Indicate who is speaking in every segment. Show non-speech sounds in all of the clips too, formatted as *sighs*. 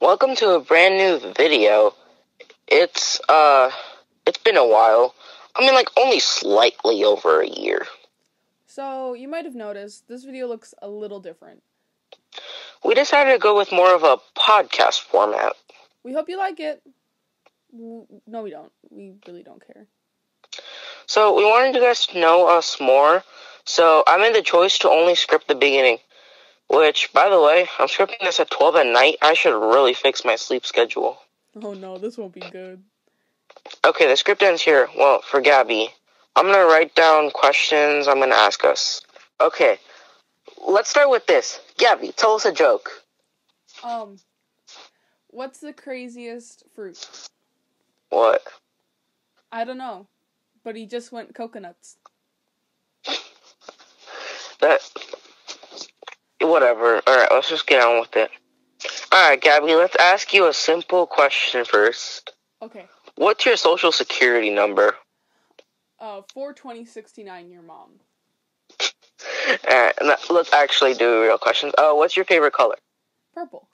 Speaker 1: Welcome to a brand new video. It's uh it's been a while. I mean like only slightly over a year.
Speaker 2: So, you might have noticed this video looks a little different.
Speaker 1: We decided to go with more of a podcast format.
Speaker 2: We hope you like it. No, we don't. We really don't care.
Speaker 1: So we wanted you guys to know us more. So I made the choice to only script the beginning. Which, by the way, I'm scripting this at 12 at night. I should really fix my sleep schedule.
Speaker 2: Oh no, this won't be good.
Speaker 1: Okay, the script ends here. Well, for Gabby. I'm gonna write down questions I'm gonna ask us. Okay, let's start with this. Gabby, tell us a joke.
Speaker 2: Um, what's the craziest fruit?
Speaker 1: What?
Speaker 2: I don't know, but he just went coconuts.
Speaker 1: That. Whatever. Alright, let's just get on with it. Alright, Gabby, let's ask you a simple question first.
Speaker 2: Okay.
Speaker 1: What's your social security number?
Speaker 2: Uh, four twenty sixty nine. Your mom. *laughs*
Speaker 1: Alright, let's actually do real questions. Uh, what's your favorite color?
Speaker 2: Purple.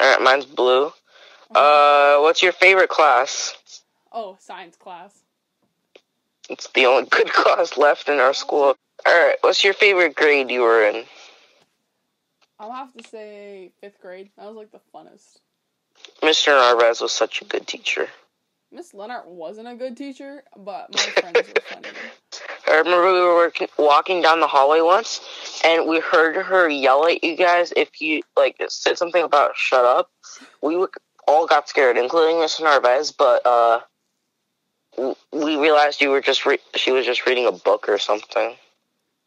Speaker 1: Alright, mine's blue.
Speaker 2: Uh-huh.
Speaker 1: Uh, what's your favorite class?
Speaker 2: oh, science class.
Speaker 1: It's the only *laughs* good class left in our school. Alright, what's your favorite grade you were in?
Speaker 2: I'll have to say fifth grade. That was like the funnest.
Speaker 1: Mr. Narvez was such a good teacher.
Speaker 2: Miss Leonard wasn't a good teacher, but my *laughs* friends were funny.
Speaker 1: I remember we were working, walking down the hallway once, and we heard her yell at you guys if you like said something about "shut up." We were, all got scared, including Mr. Narvez. But uh, we realized you were just re- she was just reading a book or something.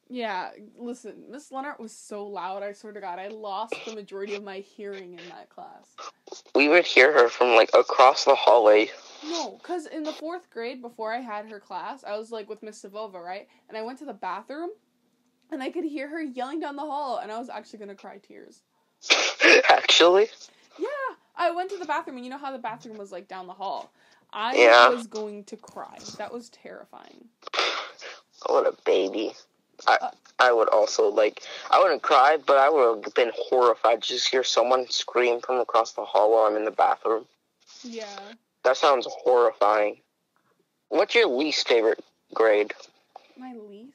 Speaker 2: Yeah, listen, Miss Leonard was so loud. I swear to God, I lost the majority of my hearing in that class.
Speaker 1: We would hear her from like across the hallway.
Speaker 2: No, because in the fourth grade, before I had her class, I was like with Miss Savova, right? And I went to the bathroom, and I could hear her yelling down the hall, and I was actually gonna cry tears. *laughs*
Speaker 1: Actually,
Speaker 2: Yeah, I went to the bathroom, and you know how the bathroom was like down the hall. I
Speaker 1: Yeah.
Speaker 2: was going to cry. That was terrifying. *sighs*
Speaker 1: what a baby. I I would also like I wouldn't cry, but I would have been horrified to just hear someone scream from across the hall while I'm in the bathroom.
Speaker 2: Yeah.
Speaker 1: That sounds horrifying. What's your least favorite grade?
Speaker 2: My least?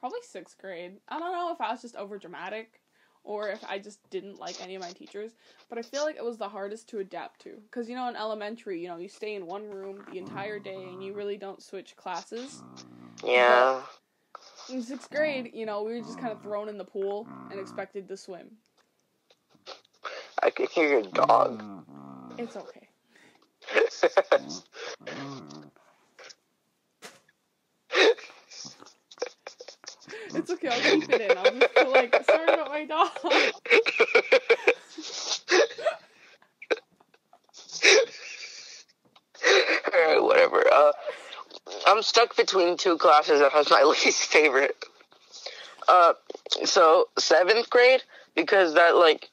Speaker 2: Probably sixth grade. I don't know if I was just over dramatic or if I just didn't like any of my teachers, but I feel like it was the hardest to adapt to. Because, you know, in elementary, you know, you stay in one room the entire day and you really don't switch classes.
Speaker 1: Yeah.
Speaker 2: In sixth grade, you know, we were just kind of thrown in the pool and expected to swim.
Speaker 1: I can hear your dog.
Speaker 2: It's okay. It's okay, I'll keep it in. I'll just like, sorry about my dog. *laughs*
Speaker 1: Alright, whatever. Uh, I'm stuck between two classes that was my *laughs* least favorite. Uh, so seventh grade because that like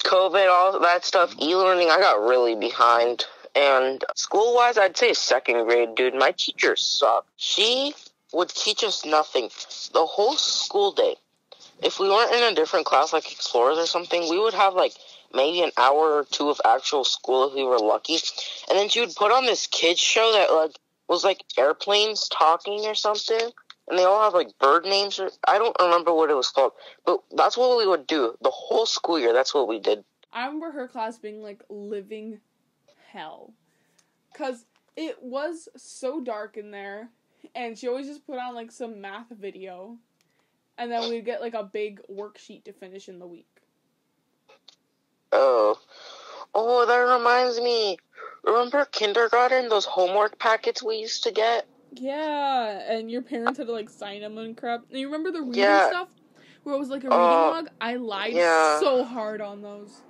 Speaker 1: COVID, all that stuff, e-learning, I got really behind. And school-wise, I'd say second grade, dude. My teacher sucked. She would teach us nothing the whole school day. If we weren't in a different class, like Explorers or something, we would have like maybe an hour or two of actual school if we were lucky. And then she would put on this kids show that like was like airplanes talking or something. And they all have like bird names or I don't remember what it was called. But that's what we would do. The whole school year, that's what we did.
Speaker 2: I remember her class being like living hell. Cause it was so dark in there and she always just put on like some math video and then we'd get like a big worksheet to finish in the week.
Speaker 1: Oh. Oh, that reminds me. Remember kindergarten, those homework packets we used to get?
Speaker 2: Yeah, and your parents had to like sign them and crap. And you remember the reading
Speaker 1: Yeah.
Speaker 2: stuff? Where it was like a reading
Speaker 1: Uh,
Speaker 2: log? I lied
Speaker 1: yeah.
Speaker 2: so hard on those.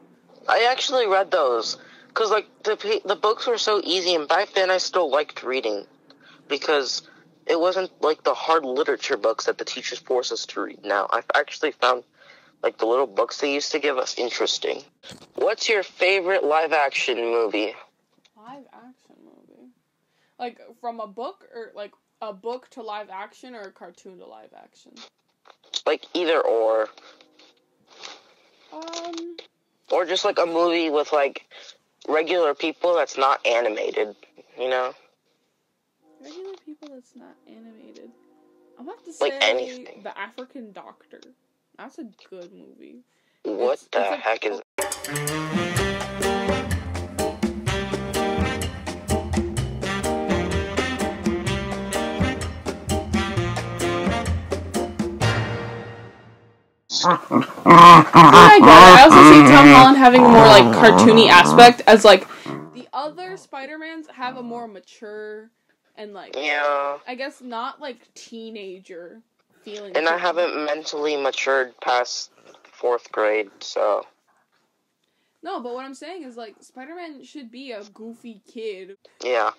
Speaker 1: I actually read those. Because, like, the, the books were so easy, and back then I still liked reading. Because it wasn't like the hard literature books that the teachers force us to read now. I've actually found, like, the little books they used to give us interesting. What's your favorite live action movie?
Speaker 2: Live action movie. Like from a book or like a book to live action or a cartoon to live action?
Speaker 1: Like, either or.
Speaker 2: Um
Speaker 1: or just like a movie with like regular people that's not animated. You know,
Speaker 2: Regular people that's not animated. I'm about to say
Speaker 1: Like anything.
Speaker 2: The African Doctor. That's a good movie.
Speaker 1: what
Speaker 2: It's-
Speaker 1: the
Speaker 2: it's
Speaker 1: heck is?
Speaker 2: I get it. I also see Tom Holland having a more like cartoony aspect as like the other Spider-Mans have a more mature and like
Speaker 1: Yeah,
Speaker 2: I guess not like teenager feeling.
Speaker 1: and I haven't mentally matured past fourth grade, so
Speaker 2: No, but what I'm saying is like Spider-Man should be a goofy kid.
Speaker 1: yeah.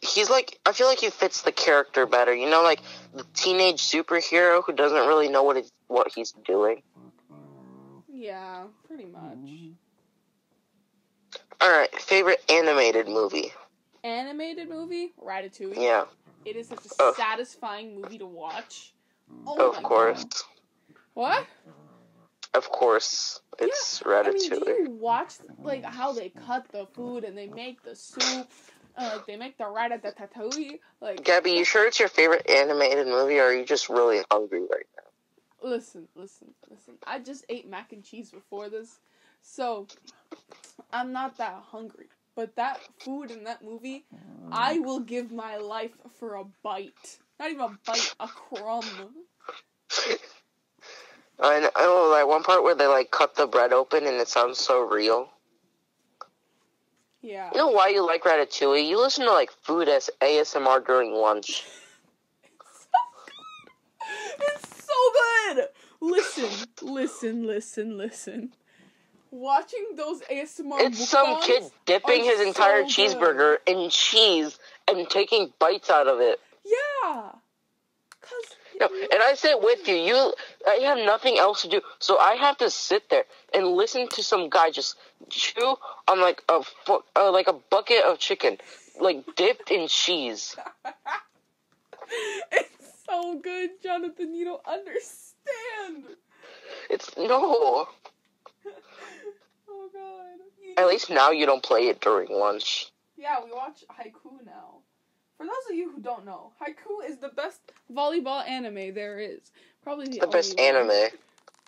Speaker 1: He's like, I feel like he fits the character better. You know, like the teenage superhero who doesn't really know what it, what he's doing.
Speaker 2: Yeah, pretty much.
Speaker 1: All right, favorite animated movie.
Speaker 2: Animated movie, Ratatouille.
Speaker 1: Yeah,
Speaker 2: It is such a
Speaker 1: Oh.
Speaker 2: satisfying movie to watch. Oh
Speaker 1: of course,
Speaker 2: God. What?
Speaker 1: Of course, it's yeah. ratatouille.
Speaker 2: I mean,
Speaker 1: Ratatouille.
Speaker 2: do you watch like how they cut the food and they make the soup? Uh, like they make the ratatouille. Like,
Speaker 1: Gabby, you sure it's your favorite animated movie, or are you just really hungry right now?
Speaker 2: listen, listen, listen. I just ate mac and cheese before this, so I'm not that hungry. But that food in that movie, I will give my life for a bite. Not even a bite, a crumb.
Speaker 1: I know, oh, I that one part where they like cut the bread open and it sounds so real.
Speaker 2: Yeah.
Speaker 1: You know why you like Ratatouille? You listen to like food as ASMR during lunch. *laughs*
Speaker 2: It's so good. It's so good. Listen, listen, listen, listen. Watching those ASMR
Speaker 1: It's some kid dipping his entire
Speaker 2: so
Speaker 1: cheeseburger in cheese and taking bites out of it.
Speaker 2: Yeah. Cause
Speaker 1: No, and I sit with you. You, I have nothing else to do, so I have to sit there and listen to some guy just chew on like a uh, like a bucket of chicken, like dipped in cheese. *laughs*
Speaker 2: it's so good, Jonathan. You don't understand.
Speaker 1: It's no. *laughs*
Speaker 2: Oh God. You-
Speaker 1: At least now you don't play it during lunch.
Speaker 2: Yeah, we watch Haikyu now. For those of you who don't know, Haikyu is the best volleyball anime there is. Probably the,
Speaker 1: The best
Speaker 2: one.
Speaker 1: anime.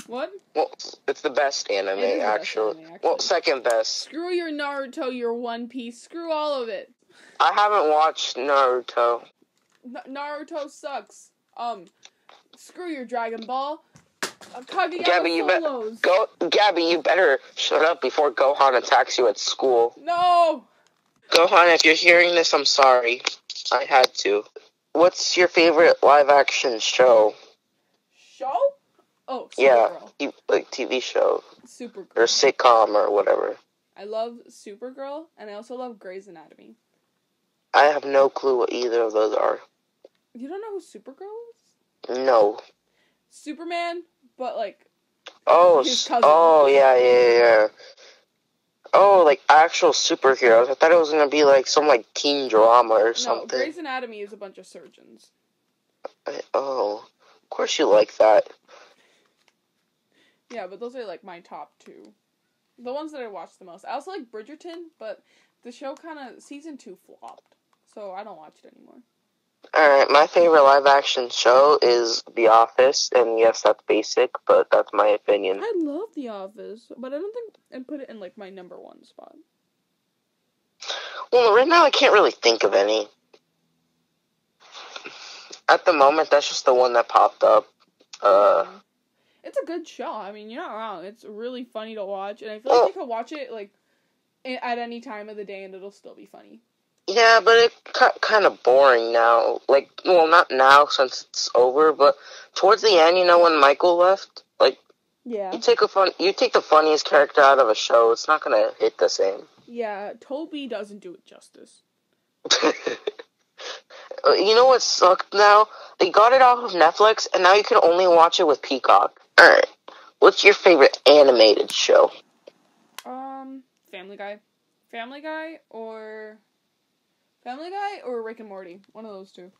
Speaker 2: What?
Speaker 1: Well, it's the best anime,
Speaker 2: the best
Speaker 1: actually. Well, second best.
Speaker 2: Screw your Naruto, your One Piece. Screw all of it.
Speaker 1: I haven't watched Naruto.
Speaker 2: N- Naruto sucks. Um, screw your Dragon Ball. Uh,
Speaker 1: Gabby, you bet-
Speaker 2: solos.
Speaker 1: Go, Gabby, you better shut up before Gohan attacks you at school.
Speaker 2: No.
Speaker 1: Gohan, if you're hearing this, I'm sorry. I had to. What's your favorite live action show?
Speaker 2: Show? Oh,
Speaker 1: Yeah,
Speaker 2: Supergirl.
Speaker 1: you, like TV show
Speaker 2: Supergirl or
Speaker 1: sitcom or whatever.
Speaker 2: I love Supergirl, and I also love Grey's Anatomy.
Speaker 1: I have no clue what either of those are.
Speaker 2: You don't know who Supergirl is?
Speaker 1: No.
Speaker 2: Superman, but like
Speaker 1: Oh, oh yeah, yeah, yeah. Oh, like actual superheroes. I thought it was gonna be like some like teen drama or
Speaker 2: no.
Speaker 1: something.
Speaker 2: Grey's Anatomy is a bunch of surgeons.
Speaker 1: I- oh, of course you like that.
Speaker 2: Yeah, but those are like my top two. The ones that I watch the most. I also like Bridgerton, but the show kind of season two flopped, so I don't watch it anymore.
Speaker 1: Alright, my favorite live action show is The Office, and yes, that's basic, but that's my opinion.
Speaker 2: I love The Office, but I don't think I'd put it in like my number one spot.
Speaker 1: Well, right now I can't really think of any. At the moment, that's just the one that popped up. Uh,
Speaker 2: it's a good show. I mean, you're not wrong. It's really funny to watch, and I feel like you can watch it like at any time of the day, and it'll still be funny.
Speaker 1: Yeah, but it got kind of boring now. Like, well, not now since it's over, but towards the end, you know, when Michael left, like,
Speaker 2: Yeah.
Speaker 1: you take a fun, you take the funniest character out of a show, it's not gonna hit the same.
Speaker 2: Yeah, Toby doesn't do it justice. *laughs*
Speaker 1: Uh, you know what sucked now? They got it off of Netflix, and now you can only watch it with Peacock. Alright. What's your favorite animated show?
Speaker 2: Um, Family Guy, Family Guy, or Family Guy or Rick and Morty. One of those two.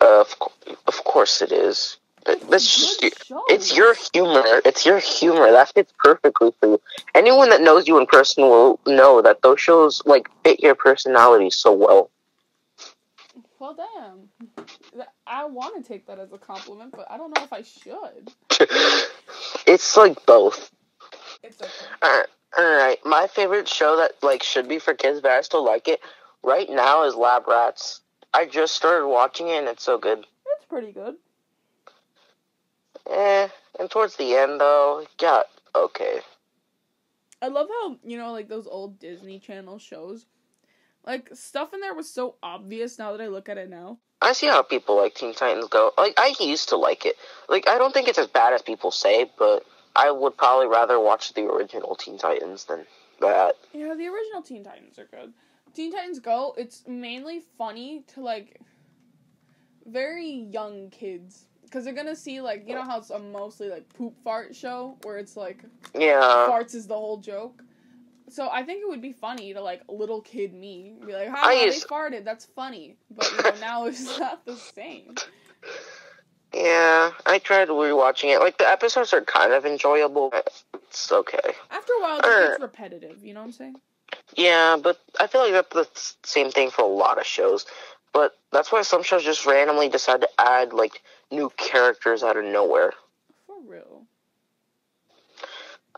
Speaker 1: Uh, of, co- of course it is. That's just
Speaker 2: show.
Speaker 1: it's your humor. It's your humor that fits perfectly for you. Anyone that knows you in person will know that those shows like fit your personality so well.
Speaker 2: Well, damn. I want to take that as a compliment, but I don't know if I should. *laughs*
Speaker 1: it's like both.
Speaker 2: It's okay.
Speaker 1: Alright, alright. My favorite show that like should be for kids, but I still like it right now is Lab Rats. I just started watching it and it's so good.
Speaker 2: It's pretty good.
Speaker 1: Eh, and towards the end though, yeah, okay.
Speaker 2: I love how, you know, like those old Disney Channel shows. Like, stuff in there was so obvious now that I look at it now.
Speaker 1: I see how people like Teen Titans go. Like I used to like it. Like I don't think it's as bad as people say, but I would probably rather watch the original Teen Titans than that.
Speaker 2: Yeah, the original Teen Titans are good. Teen Titans Go, it's mainly funny to, like, very young kids. Because they're gonna see, like, you know how it's a mostly, like, poop fart show? Where it's, like,
Speaker 1: Yeah.
Speaker 2: farts is the whole joke. So I think it would be funny to like little kid me be like,
Speaker 1: I
Speaker 2: "Hi, they
Speaker 1: used-
Speaker 2: farted. That's funny." But you know, now it's *laughs* not the same.
Speaker 1: Yeah, I tried rewatching it. Like the episodes are kind of enjoyable. But it's okay.
Speaker 2: After a while, it gets repetitive. You know what I'm saying?
Speaker 1: Yeah, but I feel like that's the same thing for a lot of shows. But that's why some shows just randomly decide to add like new characters out of nowhere.
Speaker 2: For real.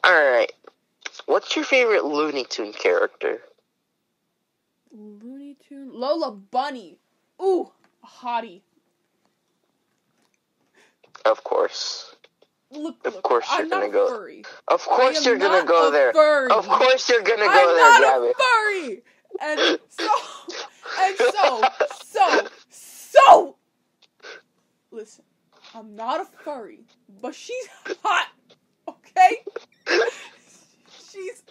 Speaker 1: All right, what's your favorite Looney Tune character?
Speaker 2: Looney Tune, Lola Bunny. Ooh, hottie.
Speaker 1: Of course,
Speaker 2: Look,
Speaker 1: Of course
Speaker 2: I'm
Speaker 1: you're
Speaker 2: not
Speaker 1: gonna go-
Speaker 2: furry.
Speaker 1: of course you're gonna go there.
Speaker 2: Furry.
Speaker 1: Of course you're gonna go
Speaker 2: I'm
Speaker 1: there,
Speaker 2: not
Speaker 1: Gabby.
Speaker 2: a furry. And *laughs* so, and so, so, so. Listen, I'm not a furry, but she's hot. Okay, she's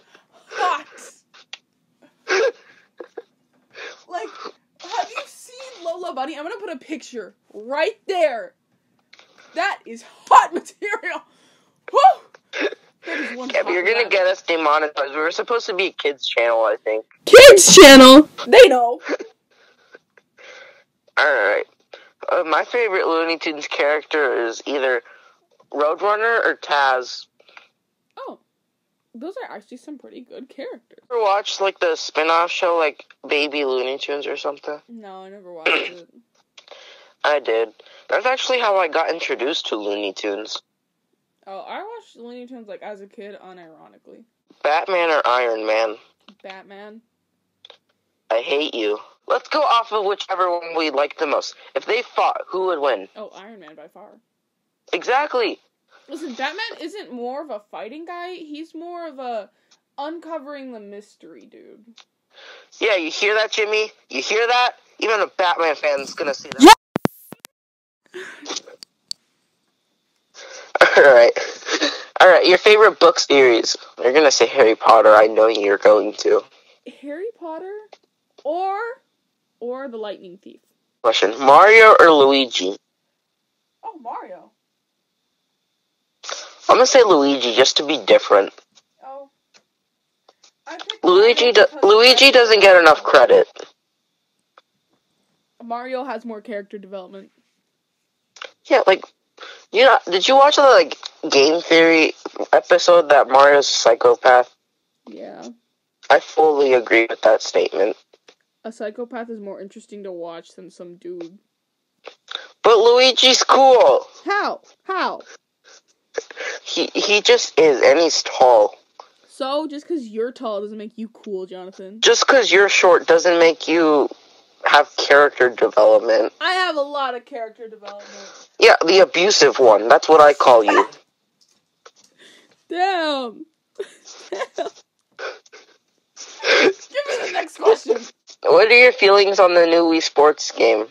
Speaker 2: hot. Like, have you seen Lola Bunny? I'm gonna put a picture right there. That is hot material. Woo! That is one
Speaker 1: Gabby,
Speaker 2: hot
Speaker 1: you're gonna
Speaker 2: rabbit.
Speaker 1: get us demonetized. We were supposed to be a kids channel, I think.
Speaker 2: Kids channel. They know. *laughs*
Speaker 1: All right. Uh, my favorite Looney Tunes character is either Roadrunner or Taz.
Speaker 2: Oh, those are actually some pretty good characters.
Speaker 1: Ever watched like the spin-off show, like Baby Looney Tunes or something?
Speaker 2: No, I never watched it.
Speaker 1: I did. That's actually how I got introduced to Looney Tunes.
Speaker 2: Oh, I watched Looney Tunes like as a kid, unironically.
Speaker 1: Batman or Iron Man?
Speaker 2: Batman.
Speaker 1: I hate you. Let's go off of whichever one we like the most. If they fought, who would win?
Speaker 2: Oh, Iron Man by far.
Speaker 1: Exactly.
Speaker 2: Listen, Batman isn't more of a fighting guy. He's more of a uncovering the mystery dude.
Speaker 1: Yeah, you hear that, Jimmy? You hear that? Even a Batman fan's gonna see that. *laughs* Alright. Alright, your favorite book series. You're gonna say Harry Potter, I know you're going to.
Speaker 2: Harry Potter or or the Lightning Thief.
Speaker 1: Question. Mario or Luigi?
Speaker 2: Oh, Mario.
Speaker 1: I'm gonna say Luigi just to be different.
Speaker 2: Oh.
Speaker 1: Luigi do- Luigi doesn't get enough credit.
Speaker 2: Mario has more character development.
Speaker 1: Yeah, like you know, did you watch the like game theory episode that Mario's a psychopath?
Speaker 2: Yeah.
Speaker 1: I fully agree with that statement.
Speaker 2: A psychopath is more interesting to watch than some dude.
Speaker 1: But Luigi's cool.
Speaker 2: How? How?
Speaker 1: He he just is, and he's tall.
Speaker 2: So, just because you're tall doesn't make you cool, Jonathan.
Speaker 1: Just because you're short doesn't make you have character development.
Speaker 2: I have a lot of character development.
Speaker 1: Yeah, the abusive one. That's what I call you. *laughs*
Speaker 2: Damn. Damn. Give me the next question.
Speaker 1: what are your feelings on the new Wii Sports game?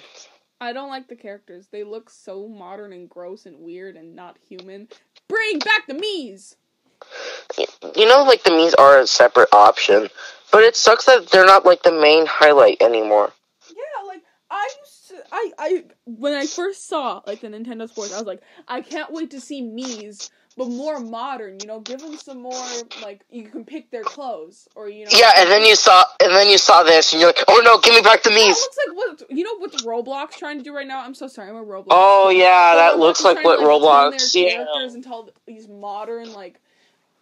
Speaker 2: I don't like the characters. They look so modern and gross and weird and not human. Bring back the Mii's!
Speaker 1: You know, like the Mii's are a separate option, but it sucks that they're not like the main highlight anymore.
Speaker 2: Yeah, I used to, I, I when I first saw like the Nintendo Sports, I was like, I can't wait to see Mii's, but more modern. You know, give them some more like you can pick their clothes or you know.
Speaker 1: Yeah, and then you saw, and then you saw this, and you're like, oh no, give me back the
Speaker 2: That
Speaker 1: Mii's.
Speaker 2: looks like what you know what Roblox trying to do right now. I'm so sorry, I'm a Roblox.
Speaker 1: Oh yeah, that
Speaker 2: Roblox
Speaker 1: looks like what
Speaker 2: to, like,
Speaker 1: Roblox. Yeah.
Speaker 2: characters and tell these modern like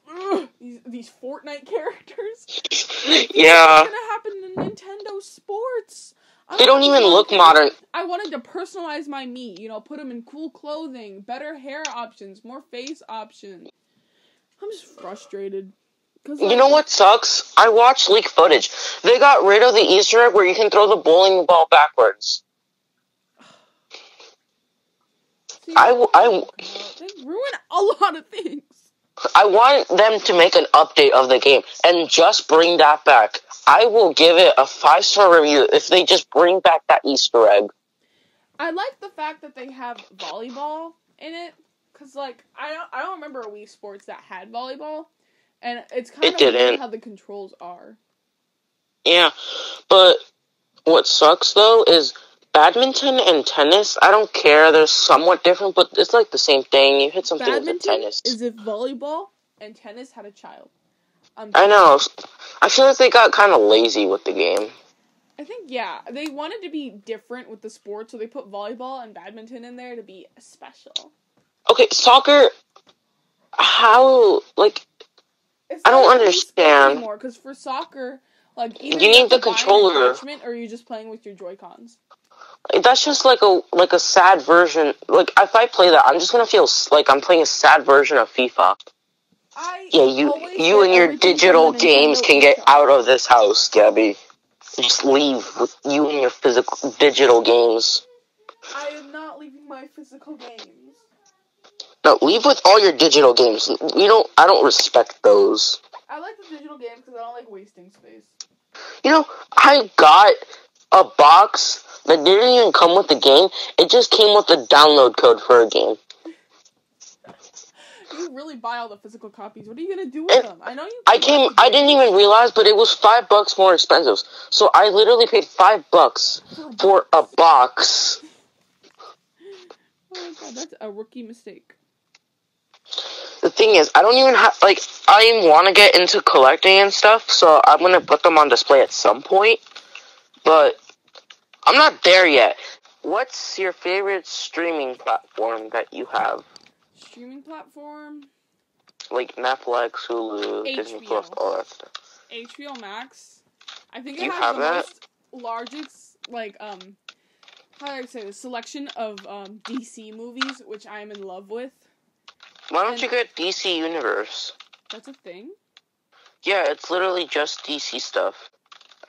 Speaker 2: ugh, these these Fortnite *laughs* characters. *laughs*
Speaker 1: Yeah.
Speaker 2: What's gonna happen in Nintendo Sports? I
Speaker 1: They don't even look modern.
Speaker 2: I wanted to personalize my Mii, you know, put them in cool clothing, better hair options, more face options. I'm just frustrated. Cause
Speaker 1: You know what sucks? I watched leak footage. They got rid of the Easter egg where you can throw the bowling ball backwards. *sighs*
Speaker 2: See,
Speaker 1: I I w-
Speaker 2: they ruin a lot of things.
Speaker 1: I want them to make an update of the game and just bring that back. I will give it a five star review if they just bring back that Easter egg.
Speaker 2: I like the fact that they have volleyball in it, cause like I don't I don't remember a Wii Sports that had volleyball, and it's kind
Speaker 1: It
Speaker 2: of weird how the controls are.
Speaker 1: Yeah, but what sucks though is badminton and tennis. I don't care; they're somewhat different, but it's like the same thing. You hit something with
Speaker 2: Badminton
Speaker 1: tennis.
Speaker 2: is if volleyball and tennis had a child. Um,
Speaker 1: I know. I feel like they got kind of lazy with the game.
Speaker 2: I think yeah, they wanted to be different with the sport, so they put volleyball and badminton in there to be special.
Speaker 1: Okay, soccer. How like
Speaker 2: It's
Speaker 1: I don't
Speaker 2: not a team sport
Speaker 1: understand.
Speaker 2: anymore because for soccer, like either
Speaker 1: You
Speaker 2: you
Speaker 1: need the
Speaker 2: to buy an
Speaker 1: controller.
Speaker 2: or you're just playing with your Joy Cons.
Speaker 1: That's just like a like a sad version. Like if I play that, I'm just gonna feel like I'm playing a sad version of FIFA.
Speaker 2: I
Speaker 1: Yeah, you you and your digital games can get out of this house, Gabby. Just leave with you and your physical digital games.
Speaker 2: I am not leaving my physical games.
Speaker 1: No, leave with all your digital games. You don't. I don't respect those.
Speaker 2: I like the digital games because I don't like wasting space.
Speaker 1: You know, I got a box that didn't even come with the game. It just came with the download code for a game. *laughs*
Speaker 2: You really buy all the physical copies. What are you gonna do with
Speaker 1: And
Speaker 2: them? I know you.
Speaker 1: I came. I didn't even realize, but it was five bucks more expensive. So I literally paid five bucks oh
Speaker 2: for a
Speaker 1: for a box. *laughs*
Speaker 2: Oh my god, that's a rookie mistake.
Speaker 1: The thing is, I don't even have like I want to get into collecting and stuff, so I'm gonna put them on display at some point. But I'm not there yet. What's your favorite streaming platform that you have?
Speaker 2: Streaming platform
Speaker 1: Like Netflix, Hulu, Disney Plus, all that stuff.
Speaker 2: HBO Max. I think it
Speaker 1: You
Speaker 2: has
Speaker 1: have
Speaker 2: the
Speaker 1: that?
Speaker 2: most largest like um how do I say this selection of um DC movies, which I am in love with.
Speaker 1: Why don't
Speaker 2: And-
Speaker 1: you get DC Universe?
Speaker 2: That's a thing.
Speaker 1: Yeah, it's literally just DC stuff.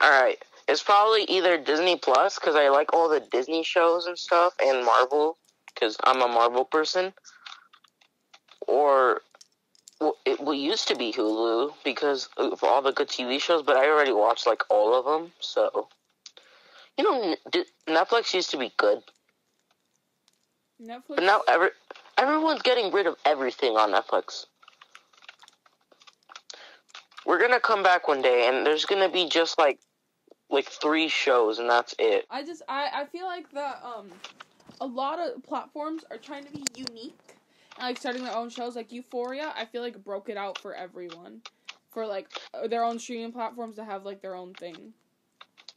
Speaker 1: Alright. It's probably either Disney Plus, because I like all the Disney shows and stuff, and Marvel, because I'm a Marvel person. Or well, it well, used to be Hulu, because of all the good TV shows, but I already watched like all of them, so. You know, Netflix used to be good,
Speaker 2: Netflix.
Speaker 1: but now every, everyone's getting rid of everything on Netflix. We're gonna come back one day, and there's gonna be just like, like three shows, and that's it.
Speaker 2: I just I I feel like that um a lot of platforms are trying to be unique and like starting their own shows like Euphoria. I feel like broke it out for everyone for like uh, their own streaming platforms to have like their own thing.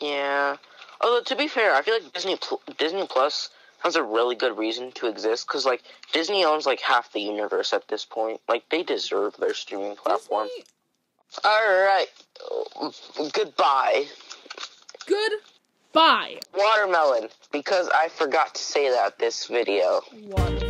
Speaker 1: Yeah. Although to be fair, I feel like Disney Pl- Disney Plus has a really good reason to exist because like Disney owns like half the universe at this point. Like they deserve their streaming platform.
Speaker 2: Disney,
Speaker 1: All right. Goodbye,
Speaker 2: goodbye.
Speaker 1: watermelon. Because I forgot to say that this video.
Speaker 2: Water.